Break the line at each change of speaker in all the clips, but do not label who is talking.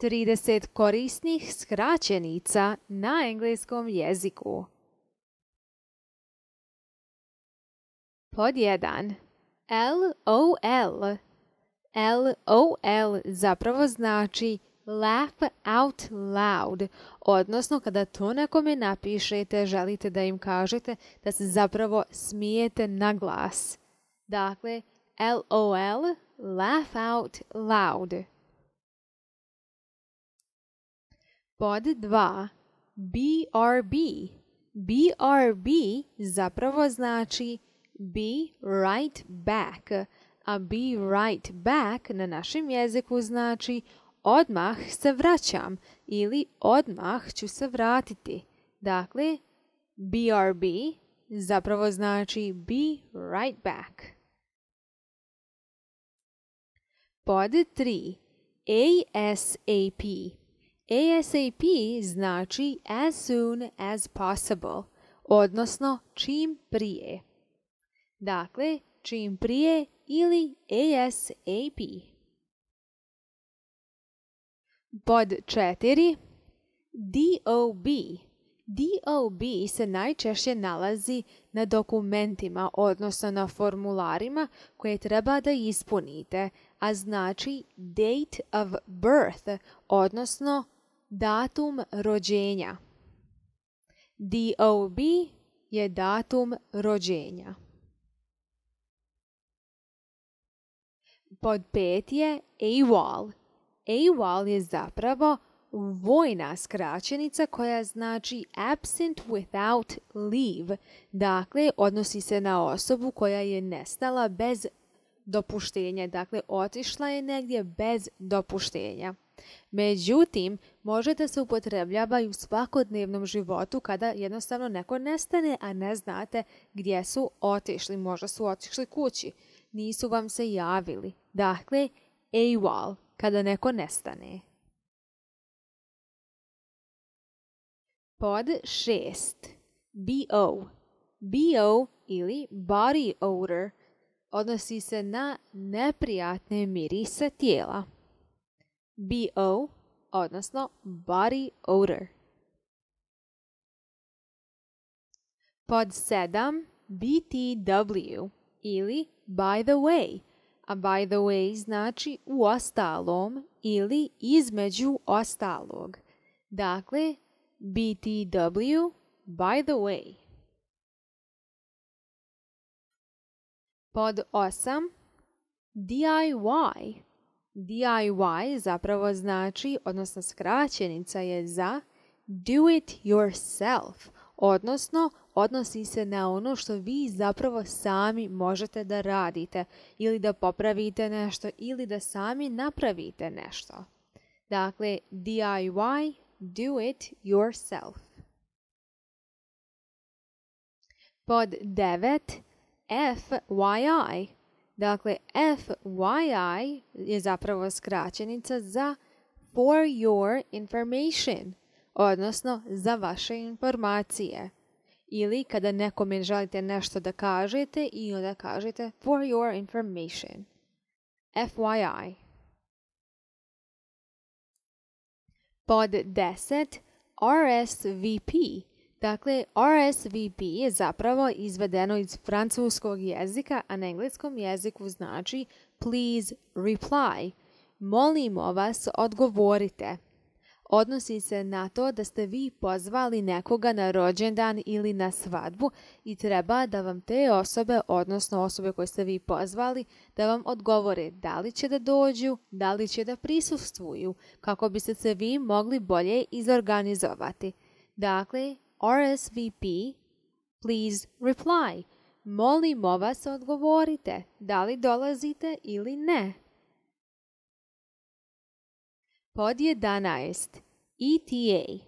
30 korisnih skraćenica na engleskom jeziku. Pod 1. LOL. LOL zapravo znači laugh out loud, odnosno kada to nekome napišete, želite da im kažete da se zapravo smijete na glas. Dakle, LOL, laugh out loud. Pod 2. BRB. BRB zapravo znači be right back, a be right back na našem jeziku znači odmah se vraćam ili odmah ću se vratiti. Dakle, BRB zapravo znači be right back. Pod 3. ASAP. ASAP znači as soon as possible, odnosno čim prije. Dakle, čim prije ili ASAP. Pod 4. DOB. DOB se najčešće nalazi na dokumentima, odnosno na formularima koje treba da ispunite, a znači date of birth, odnosno datum rođenja. DOB je datum rođenja. Pod pet je AWOL. AWOL je zapravo vojna skraćenica koja znači absent without leave. Dakle, odnosi se na osobu koja je nestala bez dopuštenja. Dakle, otišla je negdje bez dopuštenja. Međutim, može da se upotrebljava i u svakodnevnom životu kada jednostavno neko nestane, a ne znate gdje su otišli. Možda su otišli kući, nisu vam se javili. Dakle, AWOL, kada neko nestane. Pod 6. BO. BO ili body odor odnosi se na neprijatne mirise tijela. BO, odnosno body odor. Pod 7. BTW ili by the way, a by the way znači u ostalom ili između ostalog. Dakle, BTW, by the way. Pod 8. DIY. DIY zapravo znači, odnosno skraćenica je za do it yourself, odnosno odnosi se na ono što vi zapravo sami možete da radite ili da popravite nešto ili da sami napravite nešto. Dakle, DIY, do it yourself. Pod 9. FYI. Dakle, FYI je zapravo skraćenica za for your information, odnosno za vaše informacije. Ili kada nekome želite nešto da kažete i onda kažete for your information. FYI. Pod 10. RSVP. Dakle, RSVP je zapravo izvedeno iz francuskog jezika, a na engleskom jeziku znači please reply. Molimo vas, odgovorite odnosi se na to da ste vi pozvali nekoga na rođendan ili na svadbu i treba da vam te osobe, odnosno osobe koje ste vi pozvali, da vam odgovore da li će da dođu, da li će da prisustvuju, kako biste se vi mogli bolje izorganizovati. Dakle, RSVP, please reply. Molimo vas odgovorite, da li dolazite ili ne. Pod 11. ETA.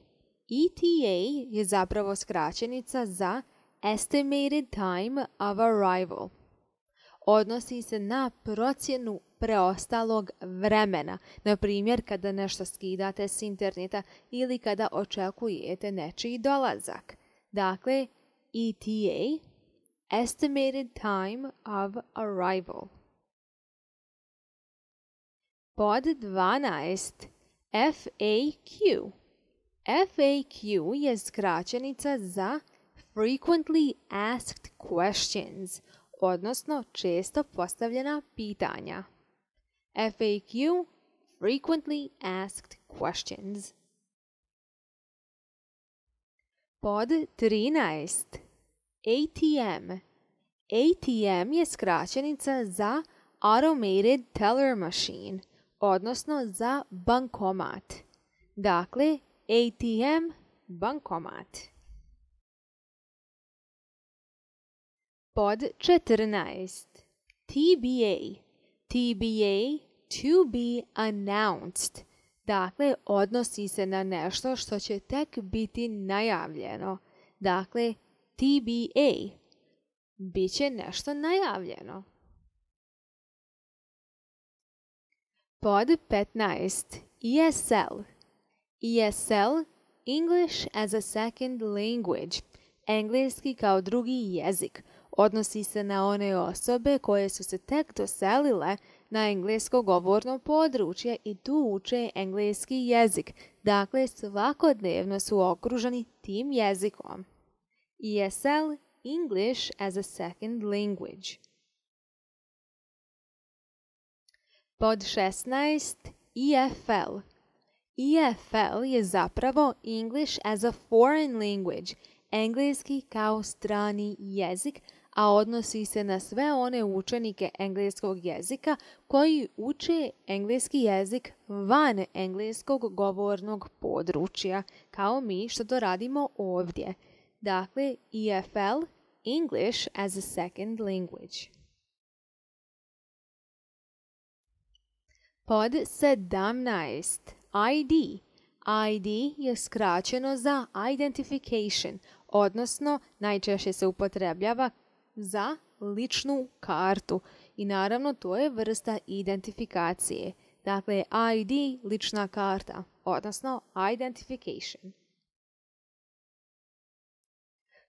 ETA je zapravo skraćenica za Estimated Time of Arrival. Odnosi se na procjenu preostalog vremena, na primjer kada nešto skidate s interneta ili kada očekujete nečiji dolazak. Dakle, ETA, Estimated Time of Arrival. Pod 12. FAQ. FAQ je skraćenica za Frequently Asked Questions, odnosno često postavljena pitanja. FAQ, Frequently Asked Questions. Pod 13. ATM. ATM je skraćenica za Automated Teller Machine, odnosno za bankomat. Dakle, ATM, bankomat. Pod 14. TBA. TBA, to be announced. Dakle, odnosi se na nešto što će tek biti najavljeno. Dakle, TBA. Biće nešto najavljeno. Pod 15. ESL. ESL, English as a Second Language. Engleski kao drugi jezik. Odnosi se na one osobe koje su se tek doselile na englesko govorno područje i tu uče engleski jezik. Dakle, svakodnevno su okruženi tim jezikom. ESL, English as a Second Language. Pod 16. EFL. EFL je zapravo English as a Foreign Language, engleski kao strani jezik, a odnosi se na sve one učenike engleskog jezika koji uče engleski jezik van engleskog govornog područja, kao mi što to radimo ovdje. Dakle, EFL, English as a Second Language. Pod 17. ID. ID je skraćeno za identification, odnosno najčešće se upotrebljava za ličnu kartu i naravno to je vrsta identifikacije. Dakle, ID, lična karta, odnosno identification.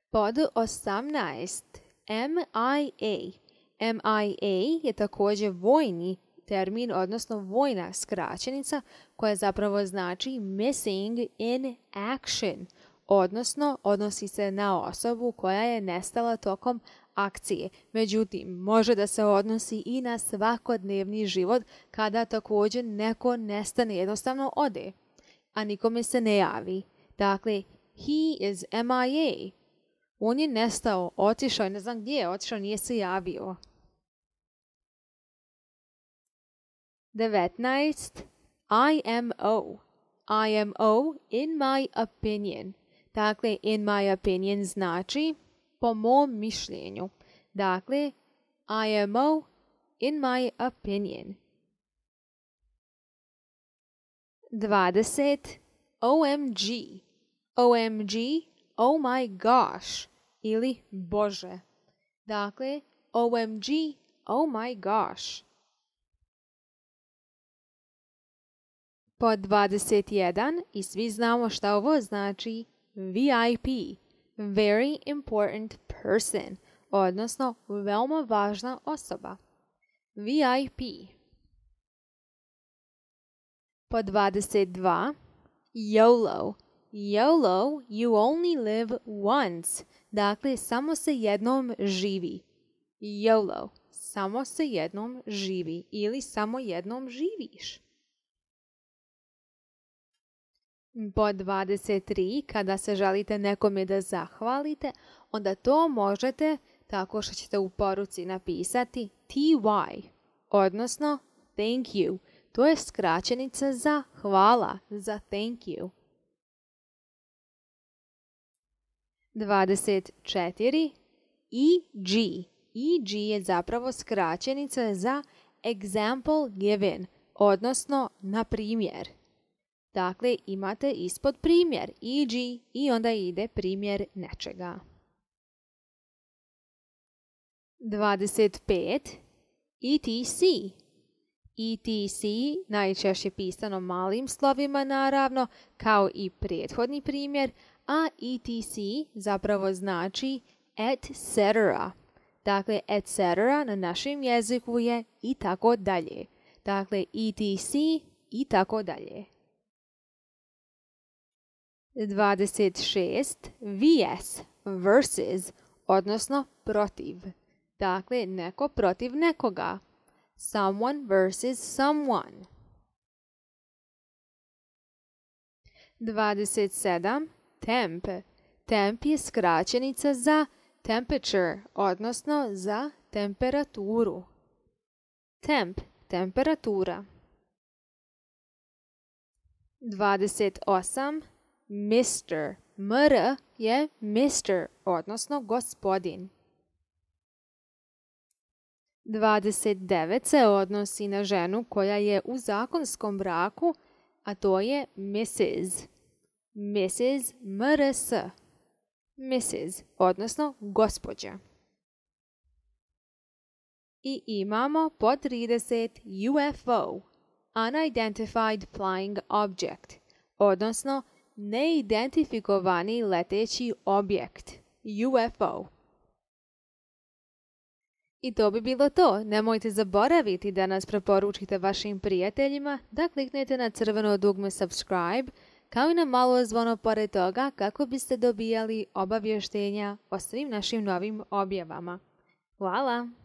Pod 18. MIA. MIA je također vojni termin, odnosno vojna skraćenica koja zapravo znači missing in action, odnosno odnosi se na osobu koja je nestala tokom akcije. Međutim, može da se odnosi i na svakodnevni život kada također neko nestane, jednostavno ode, a nikome se ne javi. Dakle, he is MIA. On je nestao, otišao, ne znam gdje je otišao, nije se javio. 19. IMO. IMO, in my opinion. Dakle, in my opinion znači po mom mišljenju. Dakle, IMO, in my opinion. 20. OMG. OMG, oh my gosh. Ili Bože. Dakle, OMG, oh my gosh. Pod 21 i svi znamo šta ovo znači VIP, very important person, odnosno veoma važna osoba. VIP. Pod 22 YOLO. YOLO, you only live once. Dakle, samo se jednom živi. YOLO, samo se jednom živi ili samo jednom živiš. Pod 23, kada se želite nekome da zahvalite, onda to možete tako što ćete u poruci napisati TY, odnosno thank you. To je skraćenica za hvala, za thank you. 24. EG. EG je zapravo skraćenica za example given, odnosno na primjer. Dakle, imate ispod primjer, e.g. i onda ide primjer nečega. 25. ETC. ETC najčešće pisano malim slovima naravno, kao i prethodni primjer, a ETC zapravo znači etc. Dakle, etc. na našem jeziku je i tako dalje. Dakle, ETC i tako dalje. 26. VS versus, odnosno protiv. Dakle, neko protiv nekoga. Someone versus someone. 27. Temp. Temp je skraćenica za temperature, odnosno za temperaturu. Temp, temperatura. 28. Mr. Mr je Mr, odnosno gospodin. 29 se odnosi na ženu koja je u zakonskom braku, a to je Mrs. Mrs. MRS. Mrs. odnosno gospođa. I imamo po 30 UFO, Unidentified Flying Object, odnosno neidentifikovani leteći objekt, UFO. I to bi bilo to. Nemojte zaboraviti da nas preporučite vašim prijateljima, da kliknete na crveno dugme subscribe, kao i na malo zvono pored toga kako biste dobijali obavještenja o svim našim novim objavama. Hvala!